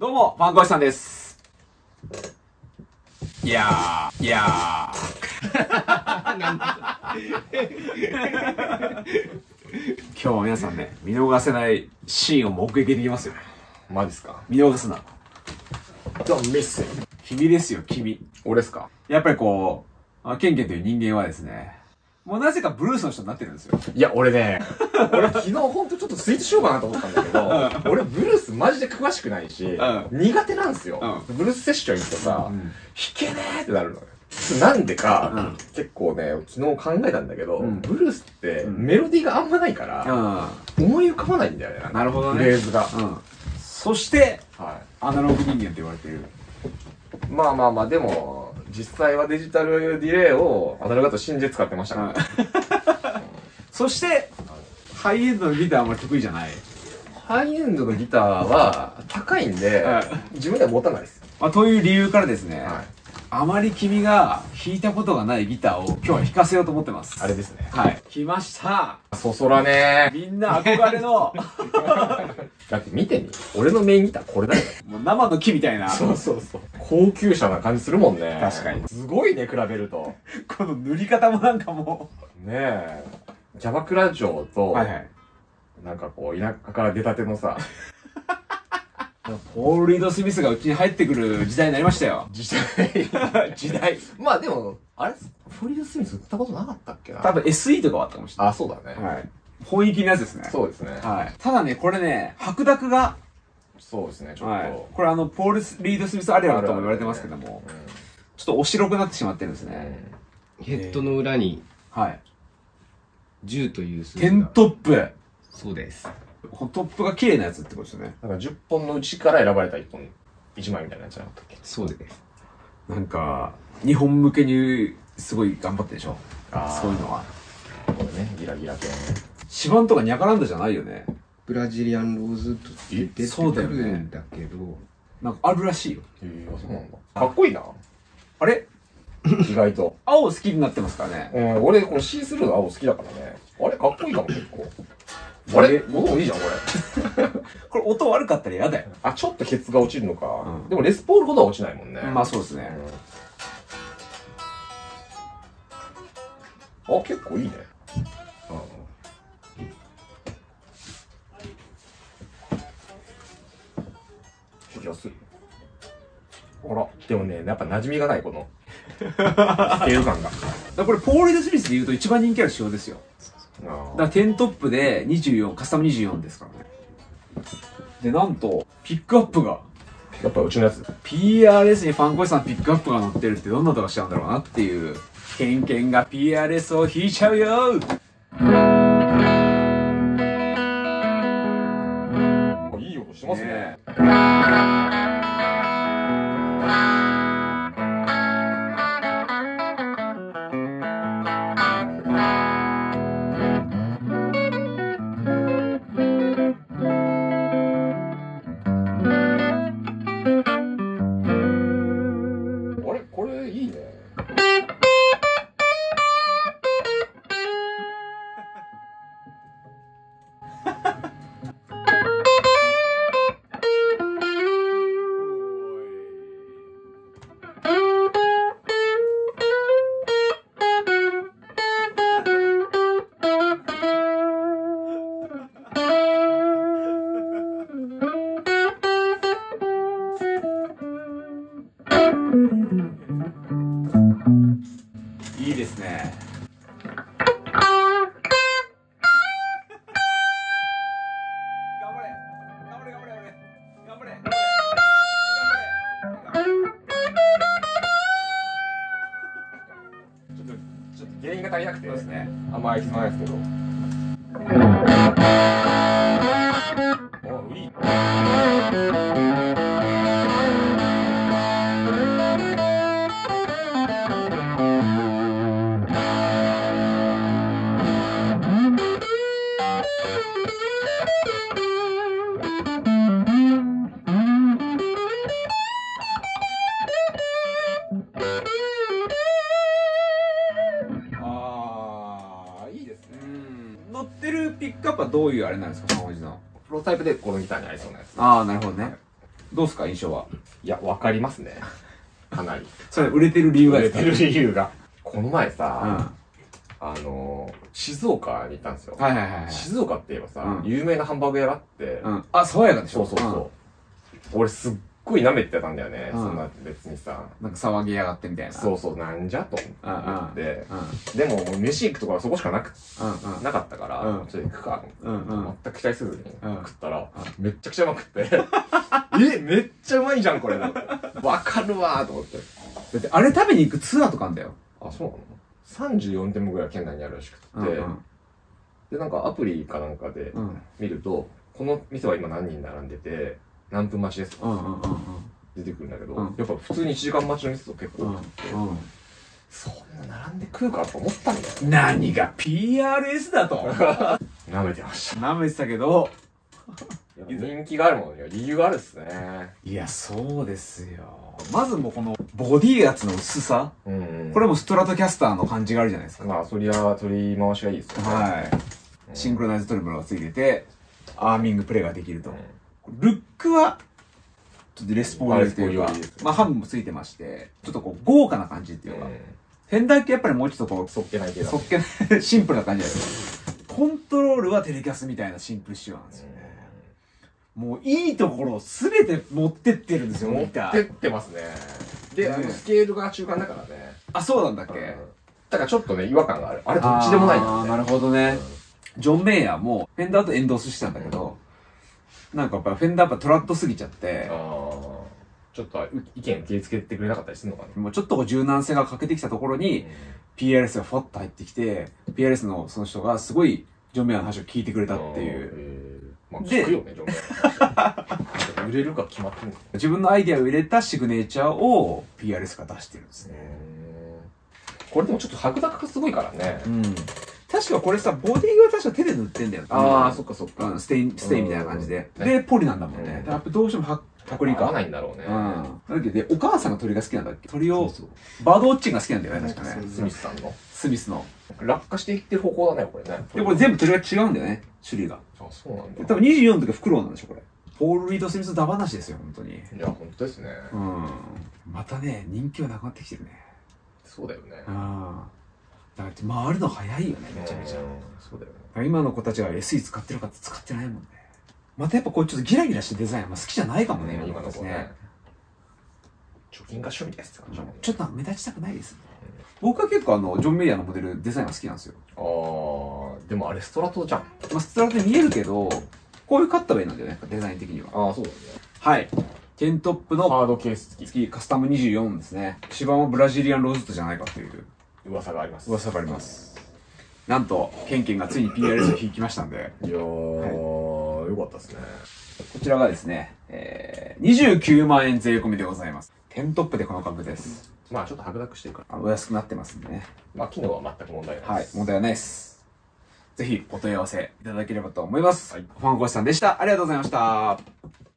どうも、パンコイさんです。いやー、いやー。今日は皆さんね、見逃せないシーンを目撃できますよ。マジっすか？見逃すな。Don't miss it. 君ですよ、君。俺っすか？やっぱりこう、あケンケンという人間はですね、もうなぜかブルースの人になってるんですよ。いや、俺ね、俺昨日ほんとちょっとスイーツしようかなと思ったんだけど、俺ブルースマジで詳しくないし、う苦手なんですよ、うブルースセッション行くとさ、うん弾けねーってなるのよ。なんでか、うん結構ね、昨日考えたんだけど、うんブルースってうんメロディーがあんまないから、思い浮かばないんだよね。んかなるほどねフレーズが。うん。うん。そして、はアナログ人間って言われている。い。まあまあまあ、でも、実際はデジタルディレイをアナログだと信じて使ってましたから。そして、ハイエンドのギターはあんまり得意じゃない？ハイエンドのギターは高いんで、は自分では持たないです。まあ、という理由からですね、はい。あまり君が弾いたことがないギターを今日は弾かせようと思ってます。あれですね。はい。来ましたそそらねみんな憧れの、だって見てみ。俺のメインギターこれだよ。もう生の木みたいな、そうそうそう。高級車な感じするもんね。確かにすごいね、比べると。この塗り方もなんかもねえ。キャバクラ嬢と、う、はいはい。なんかこう、田舎から出たてのさ、ポール・リード・スミスがうちに入ってくる時代になりましたよ。時代。時代。まあでも、あれ？フリード・スミス売ったことなかったっけな？多分 SE とかはあったかもしれあ、そうだね。ない。はい。本域のやつですね。そうですね。はい。ただね、これね、白濁が、そうですね、ちょっと。はい。これあの、ポール・リード・スミスあるあるとも言われてますけども、ちょっとお白くなってしまってるんですうん。ね。ヘッドの裏にはい。10という数字テンが。トップ。そうです。トップが綺麗なやつってことですよね。なんか10本のうちから選ばれた1本、1枚みたいなやつじゃなかったっけ？そうです。なんか、日本向けにすごい頑張ってるでしょ？あーそういうのは。これね、ギラギラ系。指板とかニャカランダじゃないよね。ブラジリアンローズとって出てそうくるんだけど、なんかあるらしいよ。へえ、そうなんだ。かっこいいな。あれ？意外と。青好きになってますからね。うん、俺、このシースルーの青好きだからね。あれ、かっこいいかも、結構。あれ？え音いいじゃん、これ。これ音悪かったら嫌だよ。あ、ちょっとケツが落ちるのか。うんでも、レスポールほどは落ちないもんね。まあそうですね。うん。あ、結構いいね。うん。安い。あら、でもね、やっぱ馴染みがない、この、スケール感が。これ、ポール・リード・スミスで言うと一番人気ある仕様ですよ。からテントップで24、カスタム24ですからね。で、なんと、ピックアップが、やっぱうちのやつ。PRS にファンコイさんピックアップが乗ってるってどんな音がしちゃうんだろうなっていう。ケンケンが PRS を弾いちゃうよいい音してますね。あね。頑張れ頑張れ頑張れ頑張れ頑張れちょっと、ちょっと原因が足りなくて。ですね。あんまり気づかないですけど。ックアップはどういうあれなんですか、その文字の。プロタイプでこのギターに合いそうなやつ。ああ、なるほどね。どうすか印象は？いや、わかりますね。かなり。それ売れてる理由が売れてる理由が。この前うん。あのー、静岡に行ったんですよ。いはいはいはい。静岡って言えばさ、うん有名なハンバーグ屋があって、うん。あ、爽やかでしょそうそうそう。俺すっごい舐めてたんだよね。うんそんな別にさ。なんか騒ぎやがってみたいな。そうそう、なんじゃと。思って。うん。でも、もう飯行くとこはそこしかなく、うんうん。なかったから、うんちょっと行くか、うんうん。全く期待せずにうん食ったら、めっちゃくちゃうまくって、え、めっちゃうまいじゃん、これ。わかるわーと思って。だってあれ食べに行くツアーとかあんだよ。あ、そうなの ?34 店舗ぐらい県内にあるらしくて、うんうん。で、なんかアプリかなんかでうん。見ると、この店は今何人並んでて、何分待ちですとかうんうんうん出てくるんだけど、うんやっぱ普通に1時間待ちの店と結構うん多くて、うん。そんな並んで食うかと思ったんだよ。何が PRS だと 舐めてました。舐めてたけど、人気があるものには理由があるっすね。いや、そうですよ。まずもうこのボディ圧の薄さ。うん、うん。これもストラトキャスターの感じがあるじゃないですか。まあ、そりゃ、取り回しがいいですよね。はい。シンクロナイズトリブルがついてて、アーミングプレイができるとうん。ルックは、ちょっとレスポールっていうかまあハムもついてまして、ちょっとこう豪華な感じっていうか、フェンダー系やっぱりもうちょっとこう、そっけない系だそっけない、シンプルな感じだよ。コントロールはテレキャスみたいなシンプル仕様なんですよね。もういいところをすべて持ってってるんですよ、持っ。てってますね。で、ねあの、スケールが中間だからね。あ、そうなんだっけ、うんだからちょっとね、違和感がある。あれ、どっちでもないんだあーなる。ほどね。ジョン・メイヤーも、フェンダーとエンドースしてたんだけど、なんかやっぱフェンダーやっぱトラッドすぎちゃってあ、ーちょっと意見受け付けてくれなかったりするのかな。もうちょっとこう柔軟性が欠けてきたところに、PRS がフォッと入ってきて、PRS のその人がすごいジョン・メイヤーの話を聞いてくれたっていう。う。まあ、で聞くよね、ジョンメイヤー売れるか決まってるんだ自分のアイディアを入れたシグネチャーを PRS が出してるんですね。これでもちょっと白濁がすごいからね。うん。確かこれさ、ボディは確か手で塗ってんだよ。ああ、そっかそっか。うん、ステイン、ステインみたいな感じで。うんで、ポリなんだもんね。やっぱどうしてもはパクリか。合わないんだろうね。うん。だけど、で、お母さんが鳥が好きなんだっけ？鳥を、そうバードウォッチングが好きなんだよね、確かね。スミスさんの。スミスの。落下していってる方向だね、これね。で、これ全部鳥が違うんだよね、種類が。あ、そうなんだ。多分24の時はフクロウなんでしょ、これ。ポール・リード・スミスダバなしですよ、本当に。いや、本当ですね。うん。またね、人気はなくなってきてるね。そうだよね。うん。だから回るの早いよね、めちゃめちゃ。うんそうだよね。今の子たちが SE 使ってるかって使ってないもんね。またやっぱこうちょっとギラギラしてデザインあんま好きじゃないかもね、今今の子ですね。貯金が趣味ですって感じ。ちょっと目立ちたくないです。僕は結構あの、ジョン・メイヤーのモデルデザインが好きなんですよ。あー、でもあれストラトじゃん。まあ、ストラトで見えるけど、こういうカッターウェイなんだよね、デザイン的には。ああ、そうだね。はい。テントップのハードケース付き。月カスタム24ですね。芝もブラジリアンローズウッドじゃないかという噂があります。噂があります。なんと、ケンケンがついに PRS を引きましたんで、いやー、よかったですね。こちらがですね、えー、29万円税込みでございます。テントップでこの価格です。まあちょっと白濁してるから。あお安くなってますんでね。まあ機能は全く問題ないはいで、す。問題はないです。ぜひお問い合わせいただければと思います。はいファンコシさんでした。ありがとうございました。